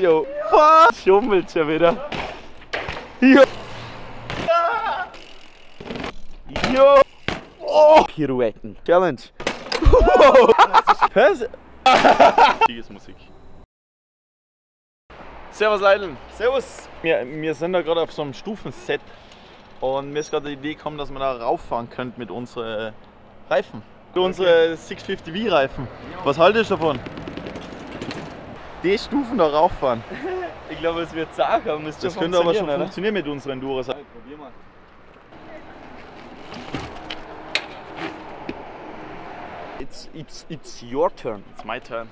Jo. Fuck. Schummelt schon wieder. Jo. Jo. Oh. Pirouetten. Challenge. Pers Musik. Servus Leideln. Servus. Wir, wir sind da gerade auf so einem Stufenset und mir ist gerade die Idee gekommen, dass man da rauffahren könnte mit unseren Reifen. Mit unsere 650V Reifen. Was haltest du davon? Die Stufen da rauffahren. Ich glaube, es wird zart, aber müsste Das könnte aber schon funktionieren mit unseren Enduros. Probier mal. It's, it's, it's your turn. It's my turn.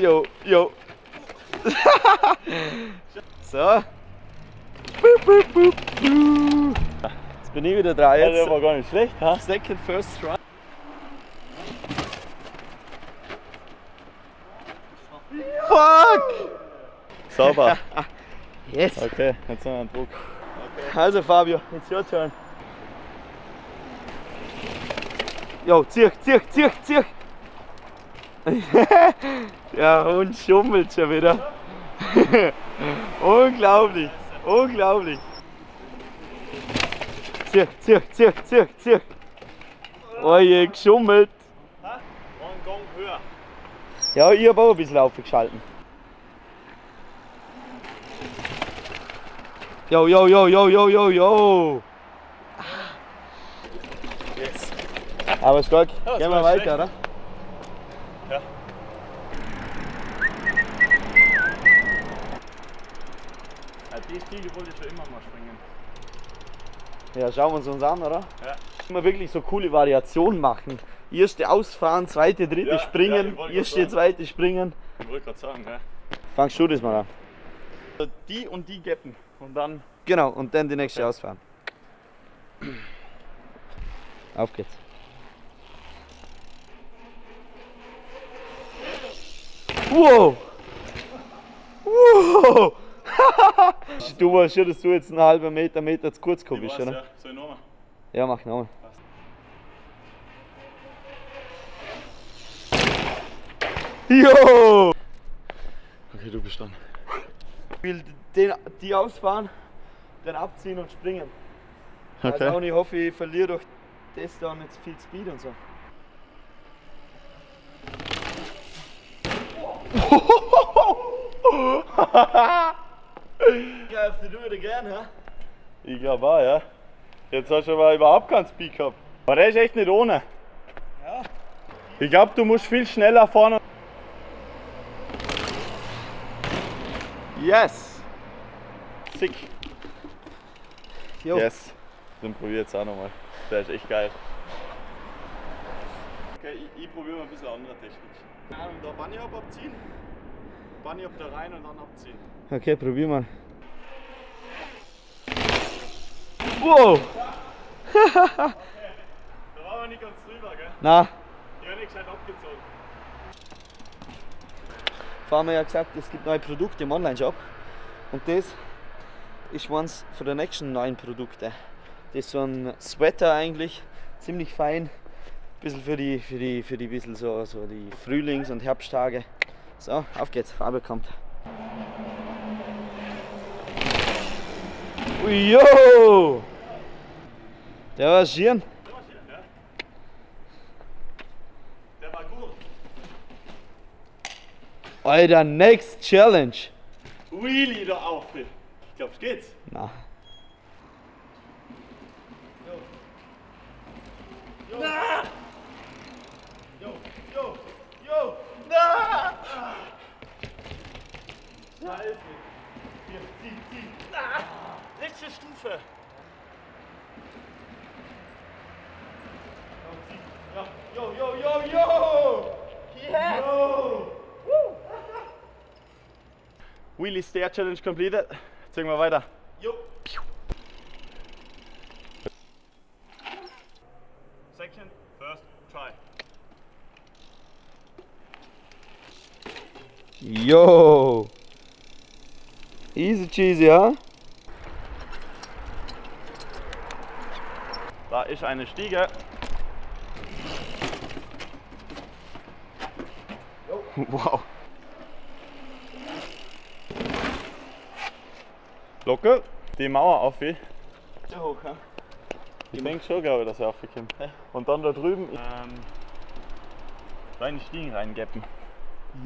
Jo, jo. so. Jetzt bin ich wieder dran. Ja, Jetzt. der war gar nicht schlecht, ha? Second, first try. Fuck! Sauber. Yes. Okay, jetzt sind wir an Druck. Also Fabio, it's your turn. Jo, zieh, zieh, zieh, zieh. Der Hund schummelt schon wieder. unglaublich, unglaublich. Zieh, zieh, zieh, zieh, zieh. Oh je, geschummelt. Ja, ich habe auch ein bisschen aufgeschalten. Jo, jo, jo, jo, jo, jo, jo. Yes. Aber stark. das Gehen wir weiter, schlecht. oder? Ja. Ja, die Stiege wollte ich schon immer mal springen. Ja, schauen wir uns uns an, oder? Ja. Immer wirklich so coole Variationen machen. Erste ausfahren, zweite, dritte Ja, ja, springen, wollte erste, sagen. zweite springen. Ich wollte gerade sagen, ja. Fangst du das mal an? Also Die und die gappen. Und dann Genau, und dann die nächste ausfahren. Auf geht's. Wow! Wow! du weißt schon, dass du jetzt einen halben Meter, Meter zu kurz weiß, oder? ja. Soll ich nochmal? Ja, mach nochmal. Jo! Okay, du bist dran. Ich will den, die ausfahren, dann abziehen und springen. Also auch Okay. nicht hoffe, ich verliere durch das da nicht viel Speed und so. Ja, du do it again, hä? Ich glaube auch, ja. Jetzt hast du aber überhaupt keinen Speed gehabt. Aber der ist echt nicht ohne. Ja. Ich glaube, du musst viel schneller fahren. Yes! Sick. Jo. Yes. Dann probier jetzt auch nochmal. Der ist echt geil. Okay, ich, ich probiere mal ein bisschen andere Technik. Da Bunny Hop abziehen. Bunny Hop da rein und dann abziehen. Okay, probier mal. Wow! Da war aber nicht ganz drüber, gell? Na, Ich habe nicht gescheit abgezogen. Vorhin haben wir ja gesagt, es gibt neue Produkte im Online-Shop. Und das ist eines von den nächsten neuen Produkten. Das ist so ein Sweater eigentlich, ziemlich fein. Bisschen für die, für die, für die bisschen so, so die Frühlings- und Herbsttage. So, auf geht's, Farbe kommt. Jo! Der war schön. Der war gut. Alter, next challenge. Wheelie da auf. Ich glaube, es geht's. Na. Jo, jo, jo. Na! Scheiße. Hier, zieh, zieh. Na! Letzte Stufe. Jo, zieh. Ja, jo, jo, jo, jo. Yes. Yo. Wheelie Stair Challenge completed. Ziehen wir weiter. Jo. Second, first, try. Yo! Easy cheesy, ja? Da ist eine Stiege. Wow. Locker die Mauer auf. Ich hoch, ja? denke schon, glaube ich, dass er aufkommt. Und dann da drüben ähm, kleine Stiegen reingeppen.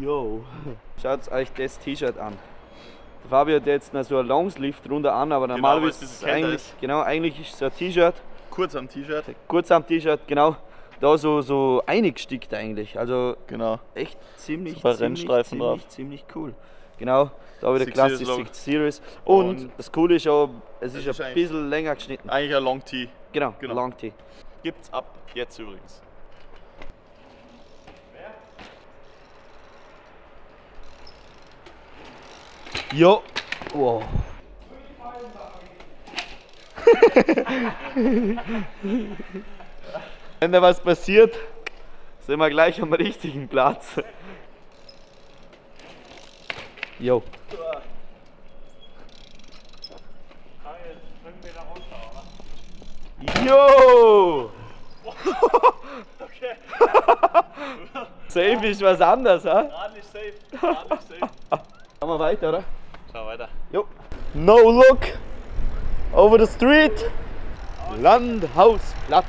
Yo. Schaut euch das T-Shirt an. Der Fabio hat jetzt noch so ein Longsleeve drunter an, aber weil normalerweise es ist kälter eigentlich, ist. genau, eigentlich ist es ein T-Shirt, Kurz am T-Shirt. kurz am T-Shirt, genau, da so, so eingestickt eigentlich. Also Genau. echt ziemlich, paar ziemlich, Rennstreifen ziemlich, ziemlich cool. Genau, da wieder Six klassisch Series. Six Series. Und, Und das Coole ist auch, es ist, ist ein bisschen länger geschnitten. Eigentlich ein Long Tee. Genau, genau. Long T. Gibt's ab jetzt übrigens. Jo. Wow. Wenn da was passiert, sind wir gleich am richtigen Platz. Jo. Jo! Safe ist was anderes, ha? Radlich safe. Radlich safe. Machen wir weiter, oder? Schau weiter. Jo. No look over the street. Landhausplatz.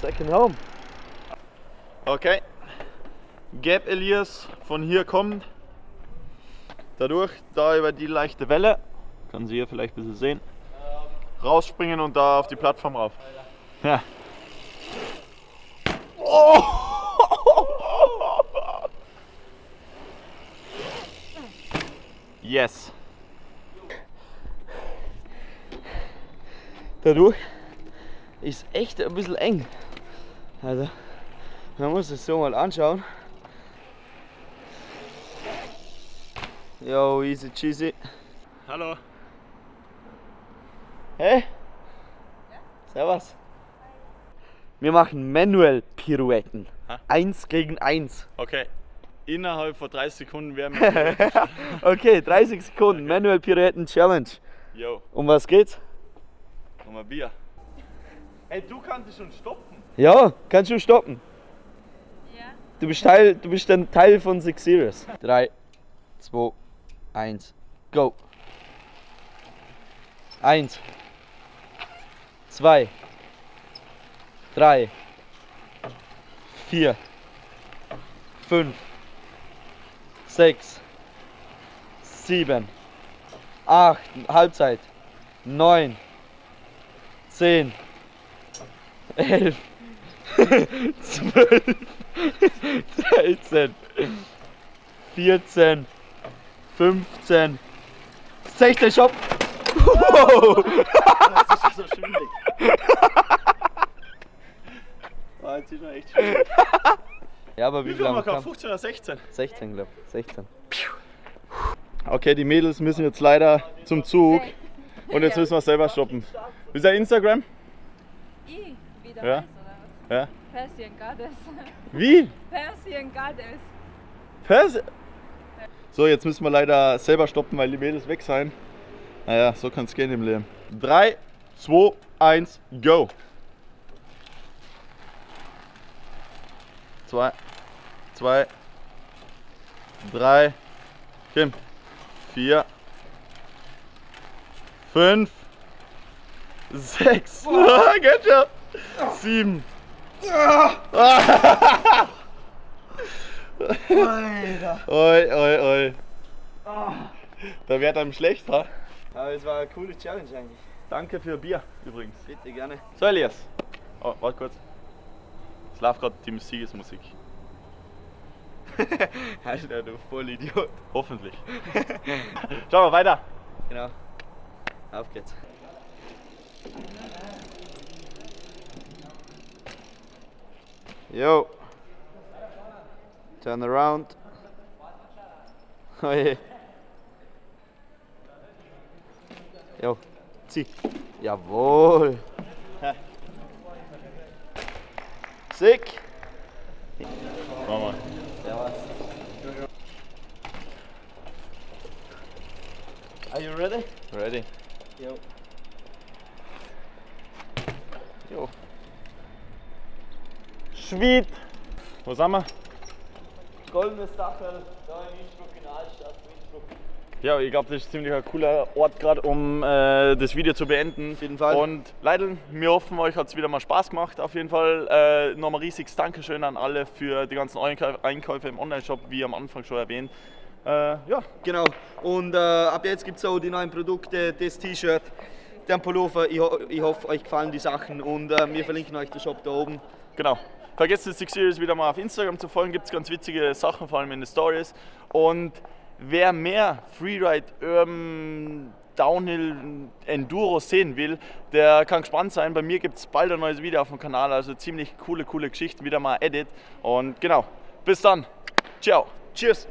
Second home. Okay. Gap Elias von hier kommt. Dadurch, da über die leichte Welle, kann sie hier vielleicht ein bisschen sehen, rausspringen und da auf die Plattform rauf. Ja. Yes. Dadurch ist echt ein bisschen eng. Also, man muss es so mal anschauen. Yo, easy cheesy. Hallo. Hey? Servus. Wir machen manuell Pirouetten. Ha? Eins gegen eins. Okay. Innerhalb von 30 Sekunden werden wir. Okay, 30 Sekunden. Manuell Pirouetten Challenge. Yo, Um was geht's? nochmal Bier. Hey, du kannst dich schon stoppen. Ja, kannst du stoppen. Ja. Du bist Teil, du bist ein Teil von Six Series. 3, 2, 1, go. 1, 2, 3, 4, 5, 6, 7, 8, Halbzeit, 9, 10, 11, 12, 13, 14, 15, 16, Stopp! Wow. Das ist so schwindelig. War jetzt schon echt schwindelig. Ja, aber Wie wie viel haben wir gehabt? gehabt? 15 oder 16? 16, glaube ich. 16. Okay, die Mädels müssen jetzt leider zum Zug. Und jetzt müssen wir selber stoppen. Wie ist dein Instagram? I, wieder Ja. weiß, oder Ja. was? Persian Goddess. Wie? Persian Goddess. Pers so, jetzt müssen wir leider selber stoppen, weil die Mädels weg sein. Naja, so kann es gehen im Leben. 3, 2, 1, go! 2, 2, 3, Kim, 4, 5, 6, Ketchup, 7, Alter. Oi, oi, oi. Oh. Da wird einem schlecht, ha? Aber es war eine coole Challenge eigentlich. Danke für Bier übrigens. Bitte, gerne. So, Elias. Oh, warte kurz. Es läuft gerade die Siegesmusik. Alter, du Vollidiot. Hoffentlich. Schauen wir weiter. Genau. Auf geht's. Yo. Turn around. Oje. Jo. Zieh. Jawohl. Sick. Servus. Are you ready? Ready. Jo. Jo. Schwied. Wo sind wir? Goldenes Dachel da in Innsbruck, in der Altstadt Innsbruck. Ja, ich glaube, das ist ziemlich ein cooler Ort gerade, um äh, das Video zu beenden. Auf jeden Fall. Und Leidl, wir hoffen, euch hat es wieder mal Spaß gemacht. Auf jeden Fall äh, nochmal riesiges Dankeschön an alle für die ganzen Einkäufe im Online-Shop, wie am Anfang schon erwähnt. Äh, ja, Genau. Und äh, ab jetzt gibt es auch die neuen Produkte, das T-Shirt, den Pullover. Ich, ho ich hoffe, euch gefallen die Sachen und äh, wir verlinken euch den Shop da oben. Genau. Vergesst die Six Series wieder mal auf Instagram zu folgen, gibt es ganz witzige Sachen, vor allem in den Stories. Und wer mehr Freeride, Urban, Downhill, Enduro sehen will, der kann gespannt sein. Bei mir gibt es bald ein neues Video auf dem Kanal, also ziemlich coole, coole Geschichten, wieder mal Edit. Und genau, bis dann. Ciao. Cheers!